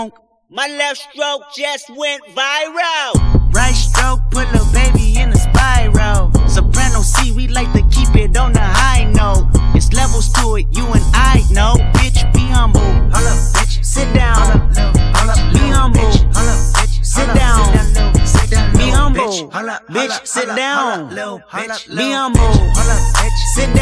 funk. My left stroke just went viral. Right stroke put a baby in a spiral. Soprano C, we like to keep it on the high note. It's levels to it, you and I know. Bitch, be humble. Hold up, bitch. Sit down. Hold up, little, hold up, Be humble. bitch. Hold up, bitch. Sit Hold down. Sit down, little, sit down, Be humble. bitch. Hold up, Bitch, sit down. up, bitch. Be humble. bitch. Bitch. Sit down.